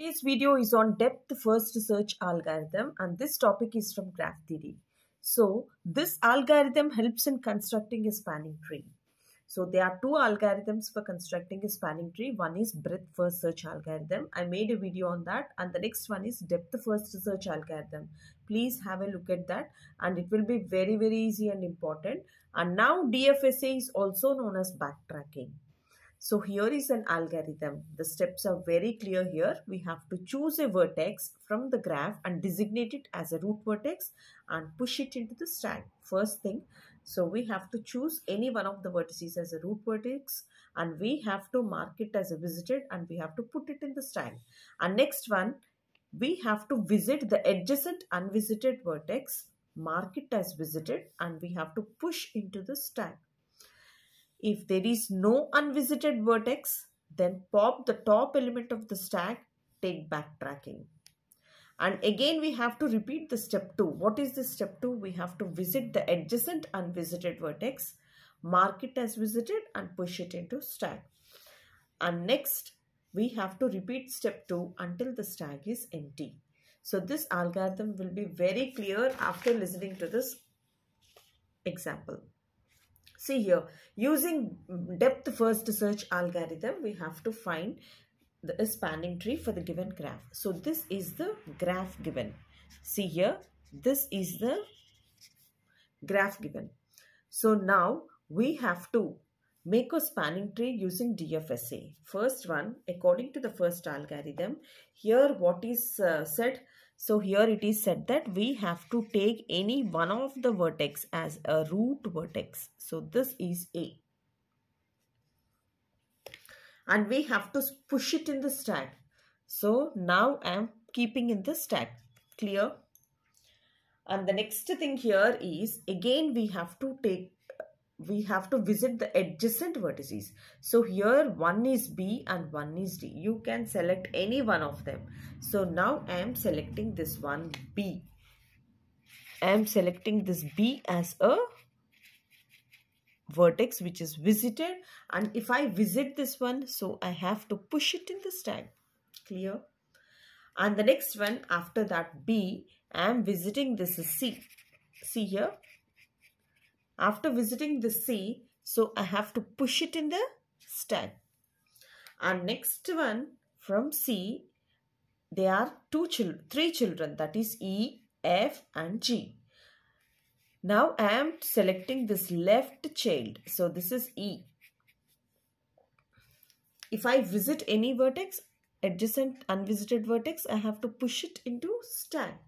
Today's video is on depth first search algorithm and this topic is from graph theory. So this algorithm helps in constructing a spanning tree. So there are two algorithms for constructing a spanning tree. One is breadth first search algorithm. I made a video on that and the next one is depth first search algorithm. Please have a look at that and it will be very very easy and important. And now DFSA is also known as backtracking. So here is an algorithm. The steps are very clear here. We have to choose a vertex from the graph and designate it as a root vertex and push it into the stack. First thing, so we have to choose any one of the vertices as a root vertex and we have to mark it as a visited and we have to put it in the stack. And next one, we have to visit the adjacent unvisited vertex, mark it as visited and we have to push into the stack. If there is no unvisited vertex, then pop the top element of the stack, take backtracking. And again, we have to repeat the step 2. What is the step 2? We have to visit the adjacent unvisited vertex, mark it as visited and push it into stack. And next, we have to repeat step 2 until the stack is empty. So this algorithm will be very clear after listening to this example. See here, using depth first search algorithm, we have to find the spanning tree for the given graph. So this is the graph given. See here, this is the graph given. So now we have to make a spanning tree using DFSA. First one, according to the first algorithm, here what is uh, said, so here it is said that we have to take any one of the vertex as a root vertex. So this is A. And we have to push it in the stack. So now I am keeping in the stack. Clear? And the next thing here is again we have to take we have to visit the adjacent vertices. So here one is B and one is D. You can select any one of them. So now I am selecting this one B. I am selecting this B as a vertex which is visited and if I visit this one so I have to push it in the stack. Clear? And the next one after that B I am visiting this is C. See here after visiting the C, so I have to push it in the stack. And next one from C, there are two children, three children that is E, F and G. Now I am selecting this left child. So this is E. If I visit any vertex, adjacent unvisited vertex, I have to push it into stack.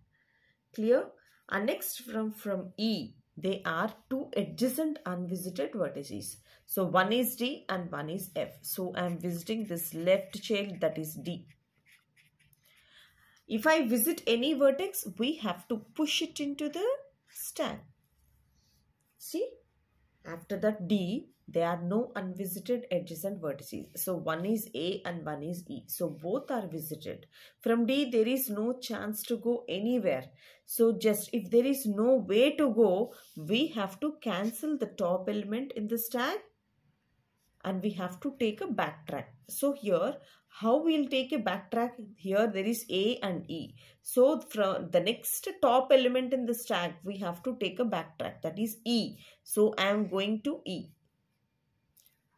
Clear? And next from, from E, they are two adjacent unvisited vertices. So one is D and one is F. So I am visiting this left child that is D. If I visit any vertex, we have to push it into the stack. See, after that D, there are no unvisited adjacent vertices. So one is A and one is E. So both are visited. From D, there is no chance to go anywhere. So just if there is no way to go, we have to cancel the top element in the stack and we have to take a backtrack. So here, how we'll take a backtrack? Here there is A and E. So from the next top element in the stack, we have to take a backtrack that is E. So I am going to E.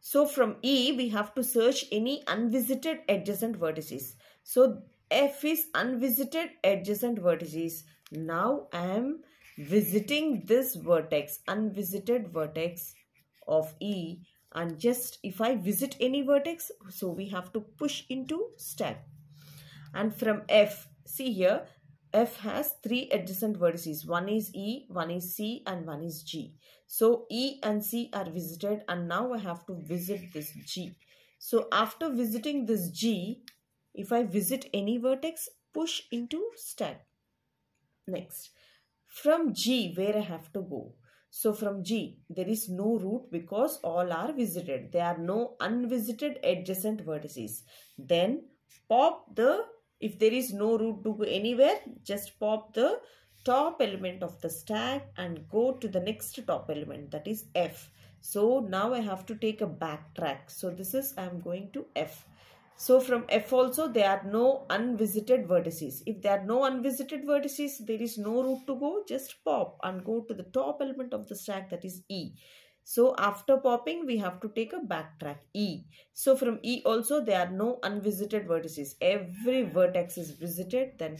So from E, we have to search any unvisited adjacent vertices. So F is unvisited adjacent vertices. Now I am visiting this vertex, unvisited vertex of E and just if I visit any vertex, so we have to push into stack. And from F, see here, F has three adjacent vertices. One is E, one is C and one is G. So E and C are visited and now I have to visit this G. So after visiting this G, if I visit any vertex, push into stack. Next, from G, where I have to go? So from G, there is no route because all are visited. There are no unvisited adjacent vertices. Then pop the, if there is no route to go anywhere, just pop the top element of the stack and go to the next top element that is F. So now I have to take a backtrack. So this is I am going to F. So from F also there are no unvisited vertices. If there are no unvisited vertices, there is no route to go. Just pop and go to the top element of the stack that is E. So after popping, we have to take a backtrack E. So from E also there are no unvisited vertices. Every vertex is visited. Then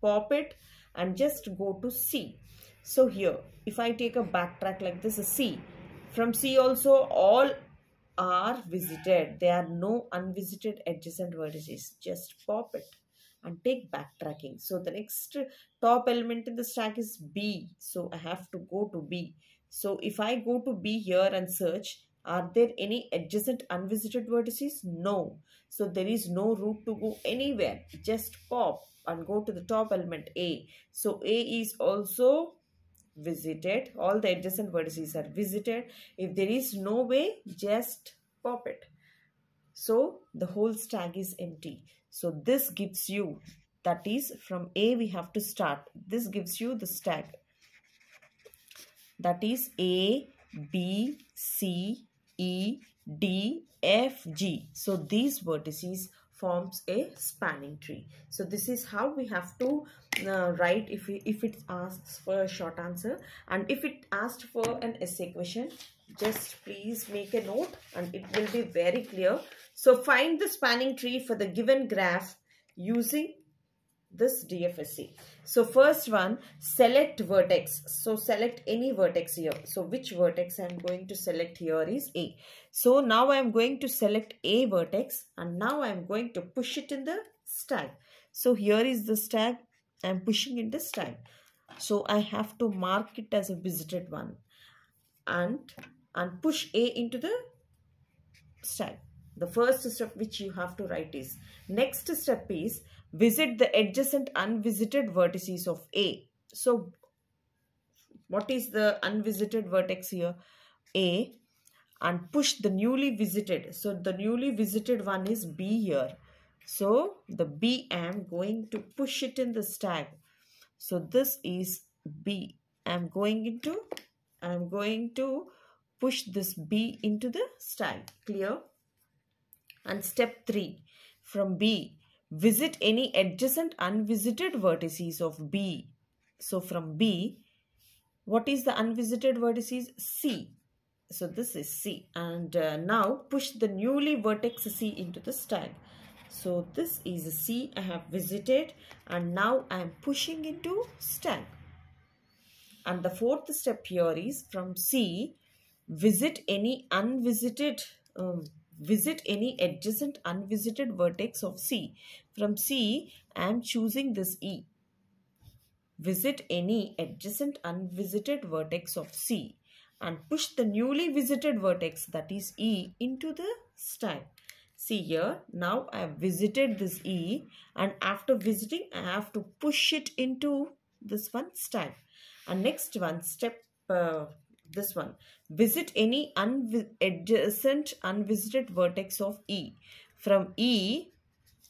pop it and just go to C. So here, if I take a backtrack like this, a C. From C also all are visited. There are no unvisited adjacent vertices. Just pop it and take backtracking. So the next top element in the stack is B. So I have to go to B. So if I go to B here and search, are there any adjacent unvisited vertices? No. So there is no route to go anywhere. Just pop and go to the top element A. So A is also visited all the adjacent vertices are visited if there is no way just pop it so the whole stack is empty so this gives you that is from a we have to start this gives you the stack that is a b c e d f g so these vertices forms a spanning tree. So this is how we have to uh, write if, we, if it asks for a short answer and if it asked for an essay question just please make a note and it will be very clear. So find the spanning tree for the given graph using this DFSC. So first one, select vertex. So select any vertex here. So which vertex I'm going to select here is A. So now I'm going to select A vertex and now I'm going to push it in the stack. So here is the stack. I'm pushing in the stack. So I have to mark it as a visited one and and push A into the stack. The first step which you have to write is next step is visit the adjacent unvisited vertices of A. So what is the unvisited vertex here? A and push the newly visited. So the newly visited one is B here. So the B am going to push it in the stack. So this is B. I am going into I am going to push this B into the stack. Clear? And step 3. From B, visit any adjacent unvisited vertices of B. So from B, what is the unvisited vertices? C. So this is C. And uh, now push the newly vertex C into the stack. So this is C I have visited and now I am pushing into stack. And the fourth step here is from C, visit any unvisited um, Visit any adjacent unvisited vertex of C. From C, I am choosing this E. Visit any adjacent unvisited vertex of C and push the newly visited vertex that is E into the stack. See here, now I have visited this E and after visiting I have to push it into this one stack. And next one, step uh, this one. Visit any unvi adjacent unvisited vertex of E. From E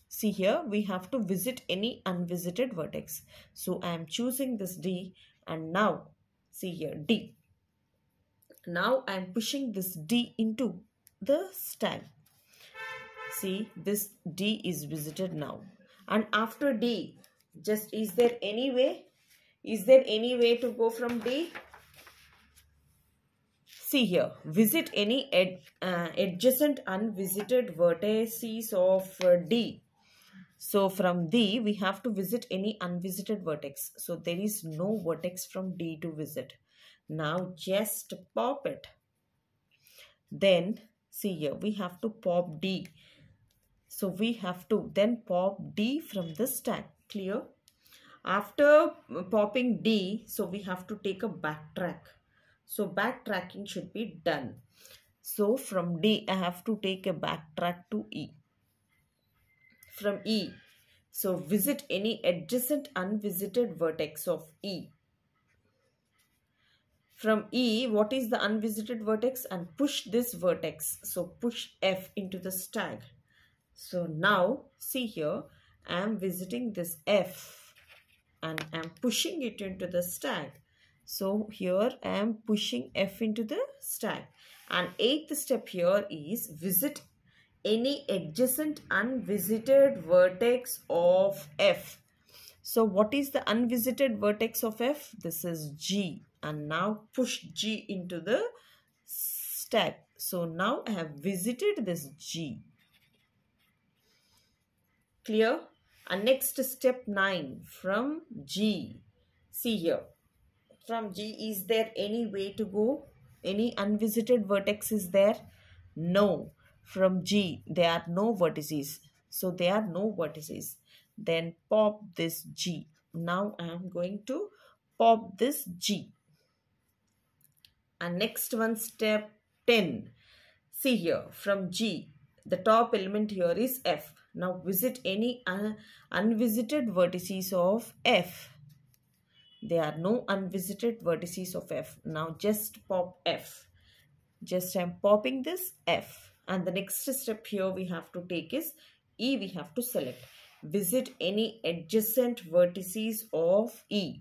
see here we have to visit any unvisited vertex. So I am choosing this D and now see here D. Now I am pushing this D into the stack see this D is visited now. And after D just is there any way is there any way to go from D See here, visit any ad, uh, adjacent unvisited vertices of uh, D. So from D, we have to visit any unvisited vertex. So there is no vertex from D to visit. Now just pop it. Then see here, we have to pop D. So we have to then pop D from this stack. Clear? After popping D, so we have to take a backtrack. So backtracking should be done. So from D, I have to take a backtrack to E. From E, so visit any adjacent unvisited vertex of E. From E, what is the unvisited vertex? And push this vertex. So push F into the stack. So now, see here, I am visiting this F and I am pushing it into the stack. So here I am pushing F into the stack. And eighth step here is visit any adjacent unvisited vertex of f. So what is the unvisited vertex of f? This is g and now push g into the stack. So now I have visited this g. Clear? And next step 9 from g. See here. From g is there any way to go? Any unvisited vertex is there? No. From G there are no vertices. So there are no vertices. Then pop this G. Now I am going to pop this G. And next one step 10 see here from G the top element here is F. Now visit any un unvisited vertices of F there are no unvisited vertices of F now just pop F just I'm popping this F and the next step here we have to take is E we have to select. Visit any adjacent vertices of E.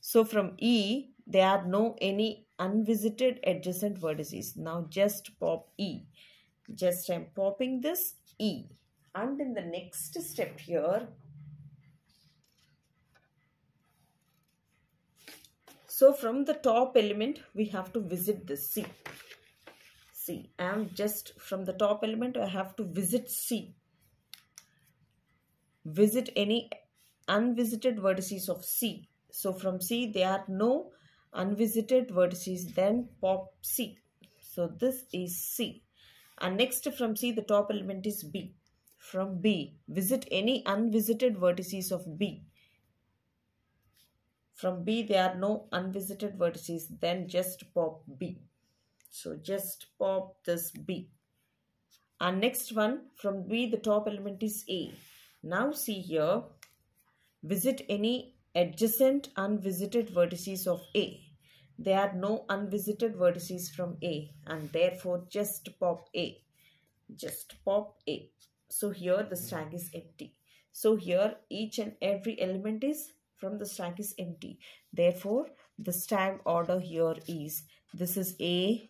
So from E there are no any unvisited adjacent vertices. Now just pop E. Just I'm popping this E. And in the next step here So from the top element, we have to visit the C. C. I am just from the top element I have to visit C visit any unvisited vertices of C so from C there are no unvisited vertices then pop C so this is C and next from C the top element is B. From B visit any unvisited vertices of B from B there are no unvisited vertices then just pop B so just pop this B. And next one from B the top element is A. Now see here visit any adjacent unvisited vertices of A. There are no unvisited vertices from A and therefore just pop A. Just pop A. So here the stack is empty. So here each and every element is from the stack is empty. Therefore the stack order here is this is A,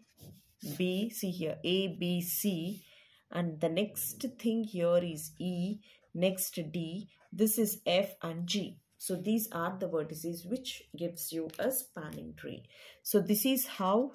B, see here, A, B, C and the next thing here is E, next D, this is F and G. So these are the vertices which gives you a spanning tree. So this is how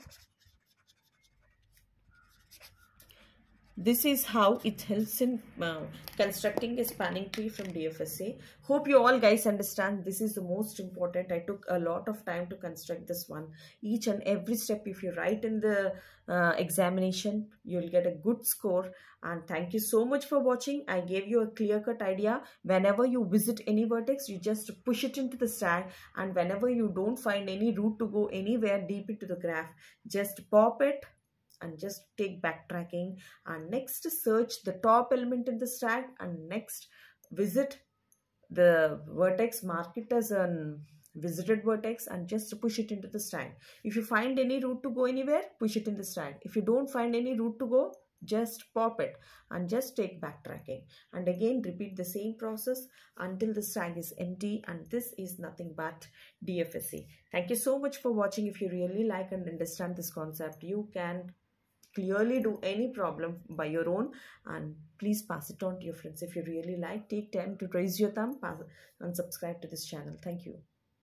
this is how it helps in uh, constructing a spanning tree from DFSA. Hope you all guys understand this is the most important. I took a lot of time to construct this one. Each and every step if you write in the uh, examination, you'll get a good score. And thank you so much for watching. I gave you a clear-cut idea. Whenever you visit any vertex, you just push it into the stack. And whenever you don't find any route to go anywhere deep into the graph, just pop it and just take backtracking. And next search the top element in the stack. And next visit the vertex mark it as a visited vertex and just push it into the stack. If you find any route to go anywhere push it in the stack. If you don't find any route to go just pop it and just take backtracking. And again repeat the same process until the stack is empty and this is nothing but DFSA. Thank you so much for watching. If you really like and understand this concept, you can clearly do any problem by your own and please pass it on to your friends. If you really like take time to raise your thumb pass and subscribe to this channel. Thank you